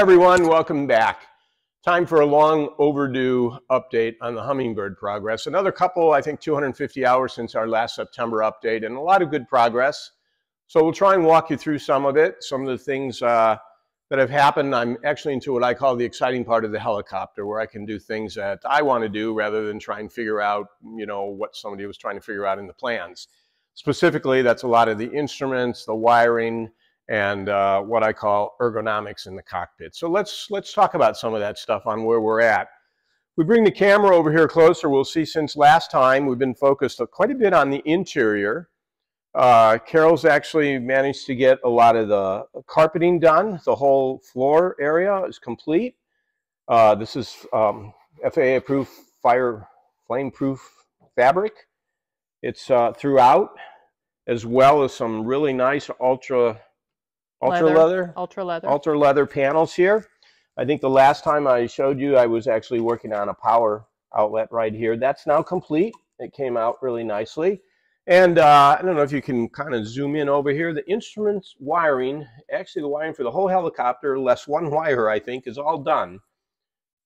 everyone, welcome back. Time for a long overdue update on the Hummingbird progress. Another couple, I think 250 hours since our last September update and a lot of good progress. So we'll try and walk you through some of it, some of the things uh, that have happened. I'm actually into what I call the exciting part of the helicopter where I can do things that I want to do rather than try and figure out, you know, what somebody was trying to figure out in the plans. Specifically, that's a lot of the instruments, the wiring, and uh, what I call ergonomics in the cockpit. So let's, let's talk about some of that stuff on where we're at. we bring the camera over here closer, we'll see since last time we've been focused quite a bit on the interior. Uh, Carol's actually managed to get a lot of the carpeting done. The whole floor area is complete. Uh, this is um, FAA approved fire flame proof fabric. It's uh, throughout as well as some really nice ultra ultra leather, leather, ultra leather, ultra leather panels here. I think the last time I showed you, I was actually working on a power outlet right here. That's now complete. It came out really nicely. And uh, I don't know if you can kind of zoom in over here. The instruments wiring, actually the wiring for the whole helicopter, less one wire, I think, is all done.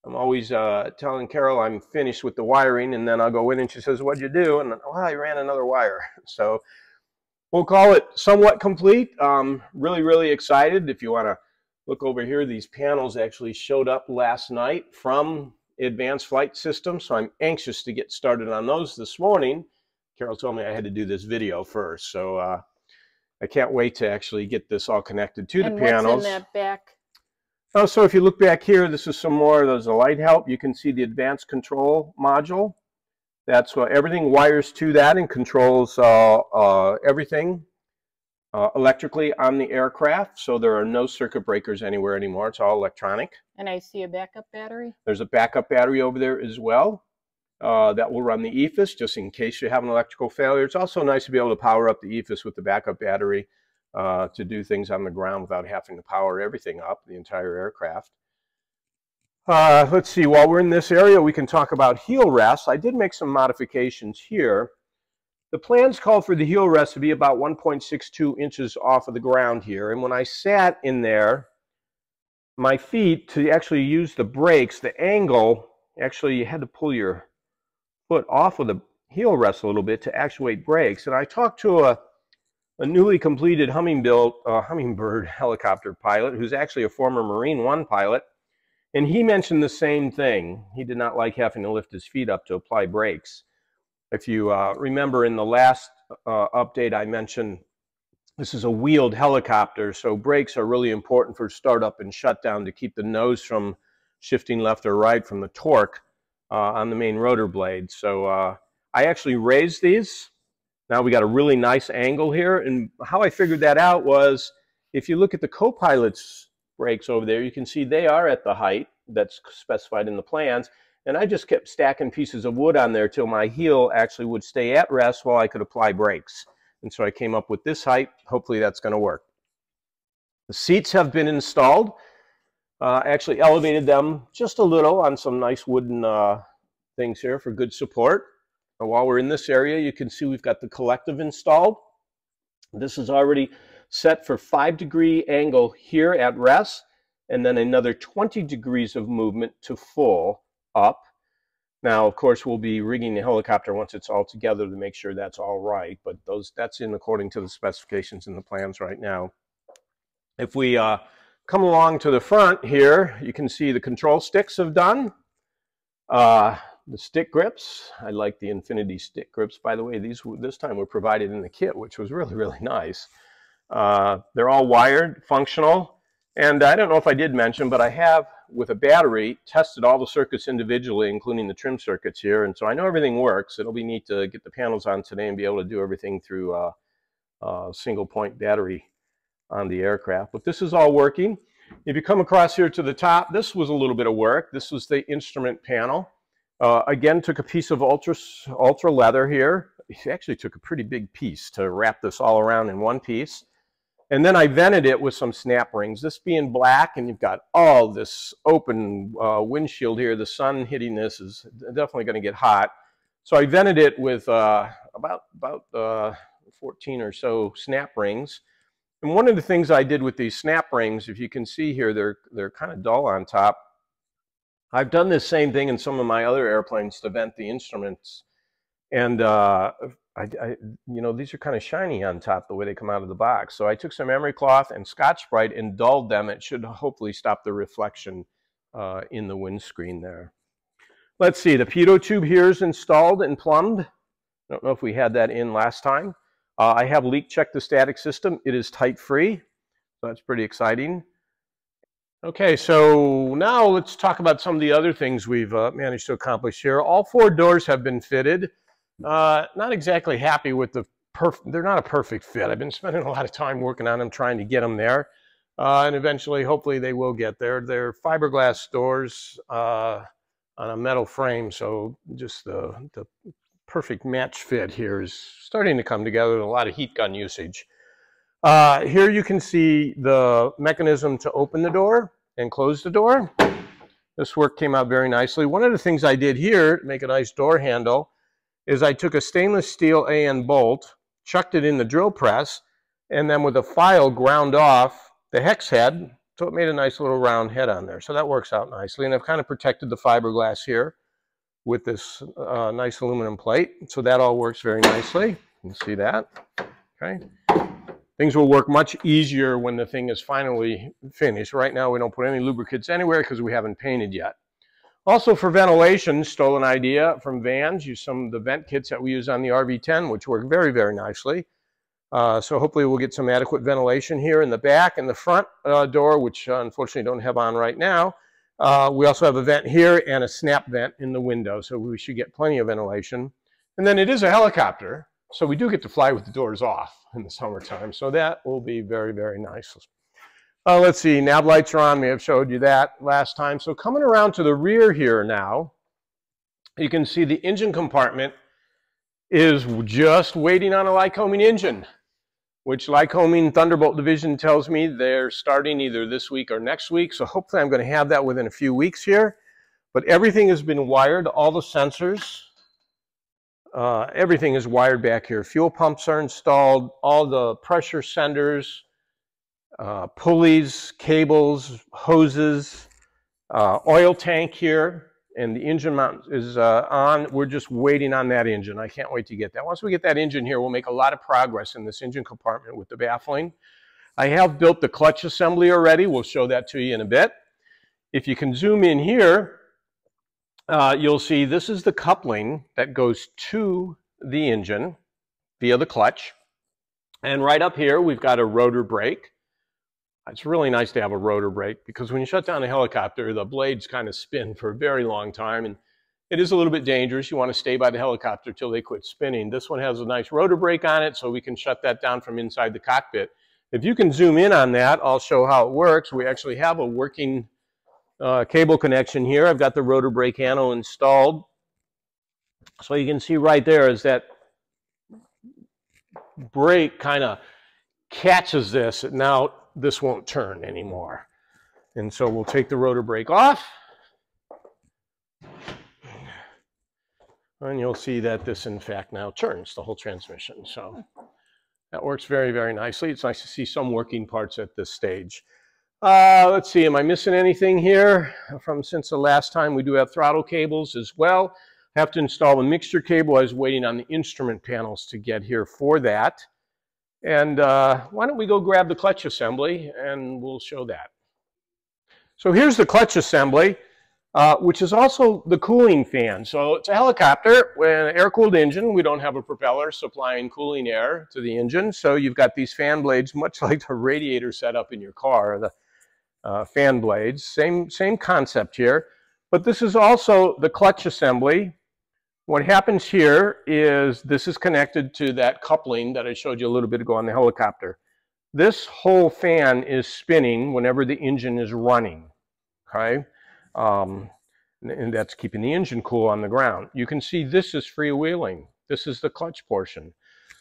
I'm always uh, telling Carol I'm finished with the wiring, and then I'll go in and she says, what'd you do? And, well, I ran another wire. So we'll call it somewhat complete. Um, really, really excited. If you want to look over here, these panels actually showed up last night from Advanced Flight Systems, so I'm anxious to get started on those this morning. Carol told me I had to do this video first, so uh, I can't wait to actually get this all connected to and the panels. what's in that back? Oh, so if you look back here, this is some more. There's a light help. You can see the advanced control module. That's uh, everything wires to that and controls uh, uh, everything uh, electrically on the aircraft. So there are no circuit breakers anywhere anymore. It's all electronic. And I see a backup battery. There's a backup battery over there as well. Uh, that will run the EFIS just in case you have an electrical failure. It's also nice to be able to power up the EFIS with the backup battery uh, to do things on the ground without having to power everything up, the entire aircraft. Uh, let's see, while we're in this area, we can talk about heel rests. I did make some modifications here. The plans call for the heel rest to be about 1.62 inches off of the ground here. And when I sat in there, my feet, to actually use the brakes, the angle, actually you had to pull your foot off of the heel rest a little bit to actuate brakes. And I talked to a, a newly completed uh, Hummingbird helicopter pilot who's actually a former Marine One pilot and he mentioned the same thing. He did not like having to lift his feet up to apply brakes. If you uh, remember in the last uh, update, I mentioned this is a wheeled helicopter, so brakes are really important for startup and shutdown to keep the nose from shifting left or right from the torque uh, on the main rotor blade. So uh, I actually raised these. Now we got a really nice angle here. And how I figured that out was if you look at the co-pilot's brakes over there, you can see they are at the height that's specified in the plans. And I just kept stacking pieces of wood on there till my heel actually would stay at rest while I could apply brakes. And so I came up with this height. Hopefully that's going to work. The seats have been installed. Uh, actually elevated them just a little on some nice wooden uh, things here for good support. And while we're in this area, you can see we've got the collective installed. This is already set for 5 degree angle here at rest, and then another 20 degrees of movement to full up. Now, of course, we'll be rigging the helicopter once it's all together to make sure that's all right, but those that's in according to the specifications in the plans right now. If we uh, come along to the front here, you can see the control sticks have done. Uh, the stick grips, I like the Infinity stick grips. By the way, these this time were provided in the kit, which was really, really nice. Uh, they're all wired, functional. And I don't know if I did mention, but I have, with a battery, tested all the circuits individually, including the trim circuits here. And so I know everything works. It'll be neat to get the panels on today and be able to do everything through a, a single point battery on the aircraft. But this is all working. If you come across here to the top, this was a little bit of work. This was the instrument panel. Uh, again, took a piece of ultra, ultra leather here. He actually took a pretty big piece to wrap this all around in one piece. And then I vented it with some snap rings. This being black, and you've got all this open uh, windshield here. The sun hitting this is definitely going to get hot. So I vented it with uh, about about uh, 14 or so snap rings. And one of the things I did with these snap rings, if you can see here, they're, they're kind of dull on top. I've done this same thing in some of my other airplanes to vent the instruments. And, uh, I, I, you know, these are kind of shiny on top the way they come out of the box. So I took some emery cloth and Scotch-Brite and dulled them. It should hopefully stop the reflection uh, in the windscreen there. Let's see, the pitot tube here is installed and plumbed. I don't know if we had that in last time. Uh, I have leak checked the static system. It is type free. So that's pretty exciting. Okay, so now let's talk about some of the other things we've uh, managed to accomplish here. All four doors have been fitted. Uh, not exactly happy with the perfect, they're not a perfect fit. I've been spending a lot of time working on them, trying to get them there. Uh, and eventually, hopefully, they will get there. They're fiberglass doors uh, on a metal frame, so just the, the perfect match fit here is starting to come together a lot of heat gun usage. Uh, here you can see the mechanism to open the door and close the door. This work came out very nicely. One of the things I did here to make a nice door handle is I took a stainless steel AN bolt, chucked it in the drill press, and then with a file ground off the hex head, so it made a nice little round head on there. So that works out nicely. And I've kind of protected the fiberglass here with this uh, nice aluminum plate. So that all works very nicely. You can see that. Okay. Things will work much easier when the thing is finally finished. Right now we don't put any lubricants anywhere because we haven't painted yet. Also for ventilation, stole an idea from Van's, use some of the vent kits that we use on the RV-10, which work very, very nicely. Uh, so hopefully we'll get some adequate ventilation here in the back and the front uh, door, which uh, unfortunately don't have on right now. Uh, we also have a vent here and a snap vent in the window, so we should get plenty of ventilation. And then it is a helicopter, so we do get to fly with the doors off in the summertime. So that will be very, very nice. Uh, let's see, nav lights are on. We have showed you that last time. So coming around to the rear here now, you can see the engine compartment is just waiting on a Lycoming engine, which Lycoming Thunderbolt Division tells me they're starting either this week or next week. So hopefully I'm going to have that within a few weeks here. But everything has been wired, all the sensors, uh, everything is wired back here. Fuel pumps are installed, all the pressure senders, uh, pulleys, cables, hoses, uh, oil tank here, and the engine mount is uh, on. We're just waiting on that engine. I can't wait to get that. Once we get that engine here, we'll make a lot of progress in this engine compartment with the baffling. I have built the clutch assembly already. We'll show that to you in a bit. If you can zoom in here, uh, you'll see this is the coupling that goes to the engine via the clutch. And right up here, we've got a rotor brake. It's really nice to have a rotor brake because when you shut down a helicopter, the blades kind of spin for a very long time. And it is a little bit dangerous. You want to stay by the helicopter till they quit spinning. This one has a nice rotor brake on it, so we can shut that down from inside the cockpit. If you can zoom in on that, I'll show how it works. We actually have a working uh, cable connection here. I've got the rotor brake handle installed. So you can see right there is that brake kind of catches this. Now this won't turn anymore. And so we'll take the rotor brake off. And you'll see that this in fact now turns the whole transmission. So that works very, very nicely. It's nice to see some working parts at this stage. Uh, let's see, am I missing anything here from since the last time? We do have throttle cables as well. Have to install the mixture cable. I was waiting on the instrument panels to get here for that. And uh, why don't we go grab the clutch assembly and we'll show that. So here's the clutch assembly, uh, which is also the cooling fan. So it's a helicopter with an air-cooled engine. We don't have a propeller supplying cooling air to the engine. So you've got these fan blades, much like the radiator setup in your car. The uh, fan blades. Same, same concept here. But this is also the clutch assembly. What happens here is this is connected to that coupling that I showed you a little bit ago on the helicopter. This whole fan is spinning whenever the engine is running, okay? Um, and that's keeping the engine cool on the ground. You can see this is freewheeling. This is the clutch portion.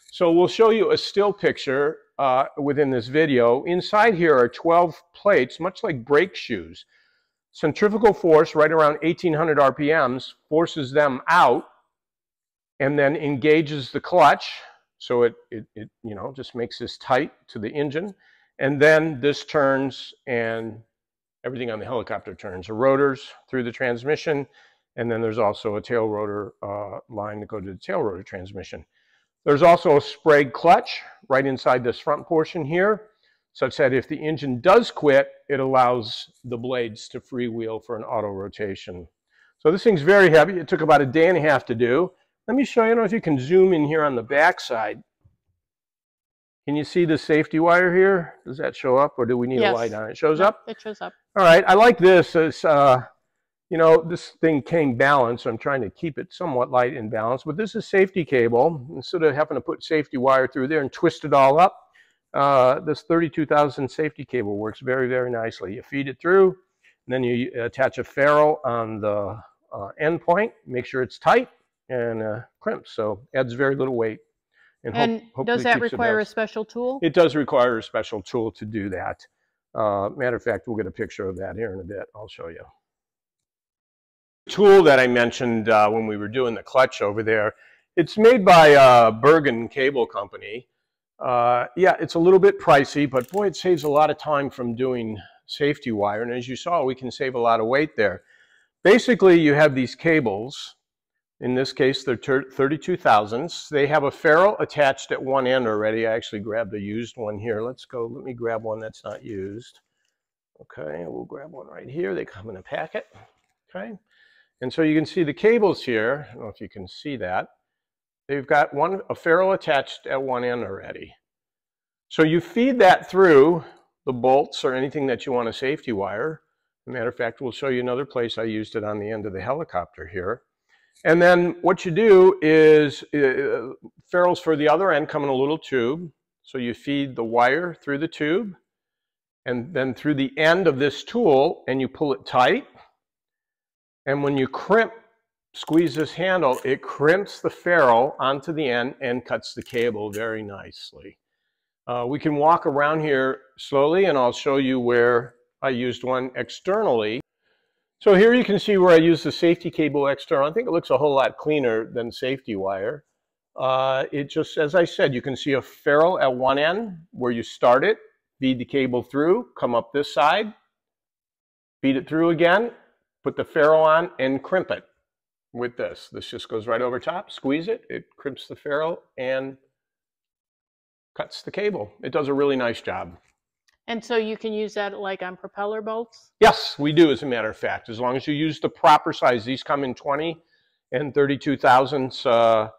So we'll show you a still picture uh, within this video. Inside here are 12 plates, much like brake shoes. Centrifugal force, right around 1800 RPMs, forces them out and then engages the clutch. So it, it, it, you know, just makes this tight to the engine. And then this turns and everything on the helicopter turns. The rotors through the transmission, and then there's also a tail rotor uh, line to go to the tail rotor transmission. There's also a sprag clutch right inside this front portion here, such that if the engine does quit, it allows the blades to freewheel for an auto rotation. So this thing's very heavy. It took about a day and a half to do. Let me show you, I don't know if you can zoom in here on the back side. Can you see the safety wire here? Does that show up or do we need Yes. a light on it? It shows No, up? It shows up. All right, I like this. It's, uh, you know, this thing came balanced. I'm trying to keep it somewhat light and balanced, but this is safety cable. Instead of having to put safety wire through there and twist it all up, uh, this 32,000 safety cable works very, very nicely. You feed it through, and then you attach a ferrule on the uh, end point, make sure it's tight and uh, crimps, so adds very little weight. hope- And hopefully does that require a special tool? It does require a special tool to do that. Uh, matter of fact, we'll get a picture of that here in a bit. I'll show you. Tool that I mentioned uh, when we were doing the clutch over there, it's made by uh, Bergen Cable Company. Uh, yeah, it's a little bit pricey, but boy, it saves a lot of time from doing safety wire. And as you saw, we can save a lot of weight there. Basically, you have these cables. In this case, they're 32 thousandths. They have a ferrule attached at one end already. I actually grabbed a used one here. Let's go, let me grab one that's not used. Okay, we'll grab one right here. They come in a packet. Okay, and so you can see the cables here. I don't know if you can see that. They've got one a ferrule attached at one end already. So you feed that through the bolts or anything that you want a safety wire. Matter of fact, we'll show you another place I used it on the end of the helicopter here. And then what you do is uh, ferrules for the other end come in a little tube. So you feed the wire through the tube and then through the end of this tool and you pull it tight. And when you crimp, squeeze this handle, it crimps the ferrule onto the end and cuts the cable very nicely. Uh, we can walk around here slowly and I'll show you where I used one externally. So here you can see where I use the safety cable external. I think it looks a whole lot cleaner than safety wire. Uh, it just, as I said, you can see a ferrule at one end where you start it, feed the cable through, come up this side, feed it through again, put the ferrule on and crimp it with this. This just goes right over top, squeeze it, it crimps the ferrule and cuts the cable. It does a really nice job. And so you can use that like on propeller bolts? Yes, we do, as a matter of fact. As long as you use the proper size. These come in 20 and 32 thousandths, uh,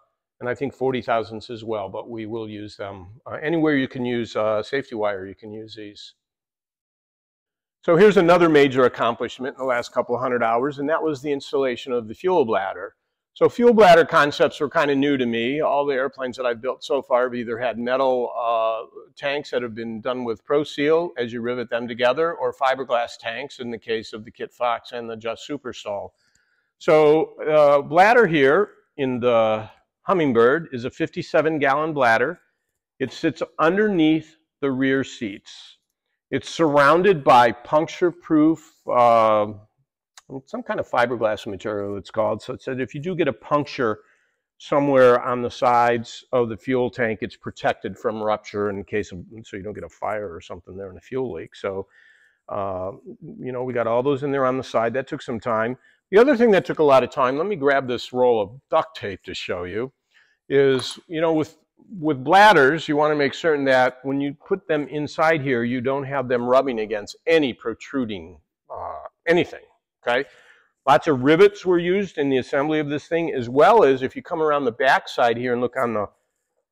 and I think 40 thousandths as well, but we will use them. Uh, anywhere you can use uh, safety wire, you can use these. So here's another major accomplishment in the last couple hundred hours, and that was the installation of the fuel bladder. So fuel bladder concepts were kind of new to me. All the airplanes that I've built so far have either had metal uh, tanks that have been done with Pro Seal as you rivet them together, or fiberglass tanks in the case of the Kitfox and the Just SuperSTOL. So uh, bladder here in the Hummingbird is a 57 gallon bladder. It sits underneath the rear seats. It's surrounded by puncture-proof uh, some kind of fiberglass material it's called. So it said if you do get a puncture somewhere on the sides of the fuel tank, it's protected from rupture in case of, so you don't get a fire or something there in a fuel leak. So, uh, you know, we got all those in there on the side. That took some time. The other thing that took a lot of time, let me grab this roll of duct tape to show you, is, you know, with with bladders, you want to make certain that when you put them inside here, you don't have them rubbing against any protruding uh, anything okay? Lots of rivets were used in the assembly of this thing, as well as if you come around the back side here and look on the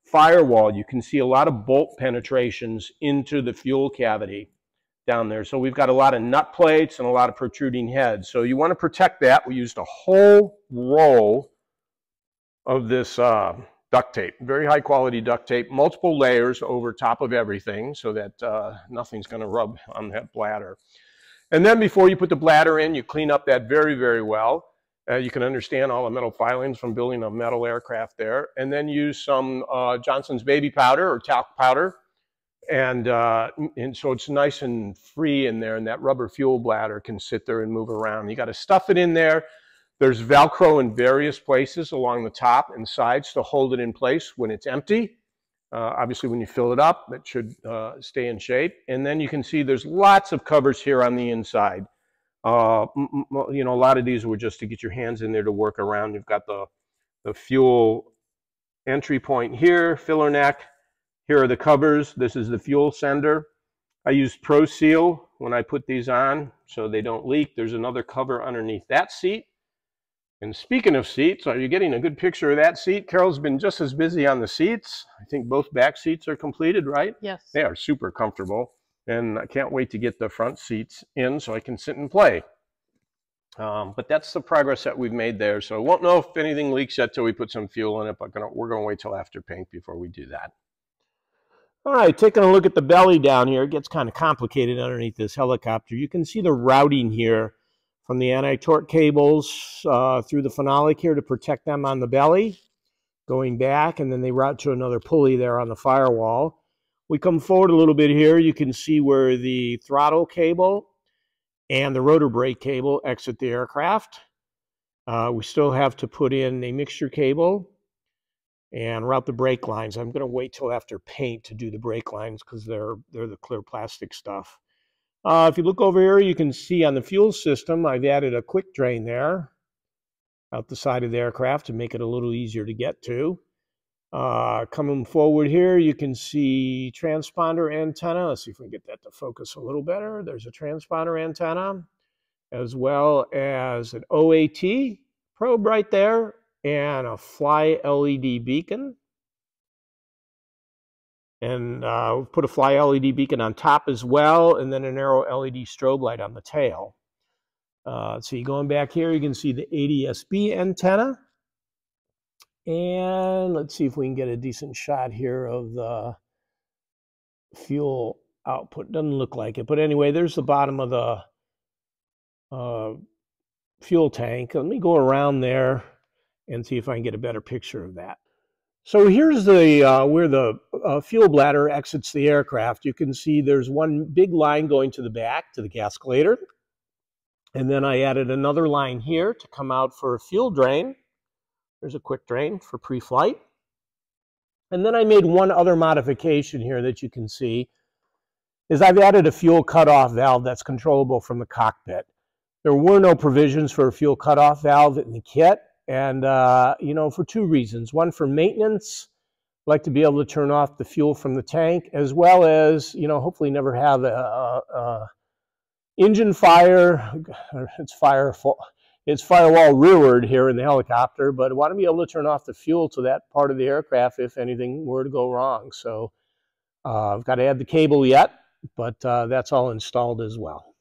firewall, you can see a lot of bolt penetrations into the fuel cavity down there. So we've got a lot of nut plates and a lot of protruding heads. So you want to protect that. We used a whole roll of this uh, duct tape, very high quality duct tape, multiple layers over top of everything so that uh, nothing's going to rub on that bladder. And then before you put the bladder in, you clean up that very, very well. Uh, you can understand all the metal filings from building a metal aircraft there. And then use some uh, Johnson's baby powder or talc powder. And, uh, and so it's nice and free in there and that rubber fuel bladder can sit there and move around. You got to stuff it in there. There's Velcro in various places along the top and sides to hold it in place when it's empty. Uh, obviously, when you fill it up, it should uh, stay in shape. And then you can see there's lots of covers here on the inside. Uh, you know, a lot of these were just to get your hands in there to work around. You've got the, the fuel entry point here, filler neck. Here are the covers. This is the fuel sender. I use Pro Seal when I put these on so they don't leak. There's another cover underneath that seat. And speaking of seats, are you getting a good picture of that seat? Carol's been just as busy on the seats. I think both back seats are completed, right? Yes. They are super comfortable. And I can't wait to get the front seats in so I can sit and play. Um, but that's the progress that we've made there. So I won't know if anything leaks yet till we put some fuel in it, but gonna, we're going to wait till after paint before we do that. All right, taking a look at the belly down here, it gets kind of complicated underneath this helicopter. You can see the routing here from the anti-torque cables uh, through the phenolic here to protect them on the belly, going back, and then they route to another pulley there on the firewall. We come forward a little bit here. You can see where the throttle cable and the rotor brake cable exit the aircraft. Uh, we still have to put in a mixture cable and route the brake lines. I'm going to wait till after paint to do the brake lines because they're, they're the clear plastic stuff. Uh, if you look over here, you can see on the fuel system, I've added a quick drain there out the side of the aircraft to make it a little easier to get to. Uh, coming forward here, you can see transponder antenna. Let's see if we can get that to focus a little better. There's a transponder antenna, as well as an OAT probe right there, and a fly LED beacon. And uh, we've put a fly LED beacon on top as well, and then a narrow LED strobe light on the tail. Uh, so you going back here, you can see the ADS-B antenna. And let's see if we can get a decent shot here of the fuel output. Doesn't look like it, but anyway, there's the bottom of the uh, fuel tank. Let me go around there and see if I can get a better picture of that. So here's the uh, where the uh, fuel bladder exits the aircraft. You can see there's one big line going to the back to the gascolator. And then I added another line here to come out for a fuel drain. There's a quick drain for pre-flight. And then I made one other modification here that you can see is I've added a fuel cutoff valve that's controllable from the cockpit. There were no provisions for a fuel cutoff valve in the kit. And, uh, you know, for two reasons. One, for maintenance, I'd like to be able to turn off the fuel from the tank, as well as, you know, hopefully never have a, a, a engine fire. It's fire, it's firewall rearward here in the helicopter, but I want to be able to turn off the fuel to that part of the aircraft if anything were to go wrong. So uh, I've got to add the cable yet, but uh, that's all installed as well.